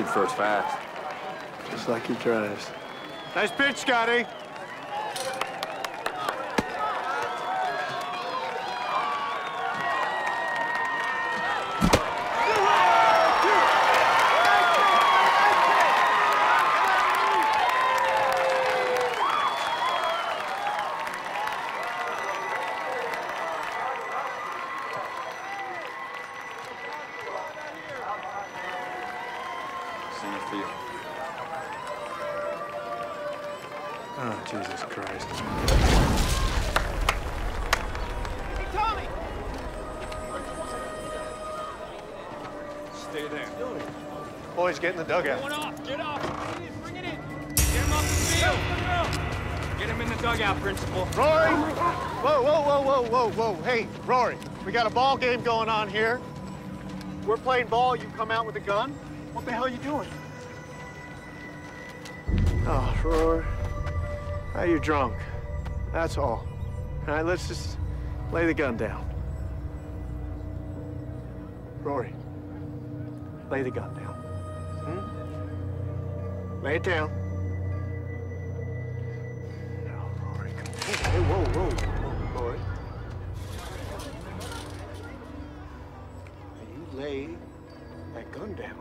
first fast. Just like he drives. Nice pitch, Scotty. See you feel. Oh, ah, Jesus Christ. Hey, Tommy! Stay there. Boys, get in the dugout. Going off. Get off. Bring it in. Bring it in. Get him off the field. Get him in the dugout, Principal. Rory! Whoa, whoa, whoa, whoa, whoa, whoa. Hey, Rory, we got a ball game going on here. We're playing ball, you come out with a gun? What the hell are you doing? Oh, Rory. Now you're drunk. That's all. All right, let's just lay the gun down. Rory, lay the gun down. Hmm? Lay it down. No, Rory, Hey, whoa, whoa, whoa, Rory. Now You lay that gun down.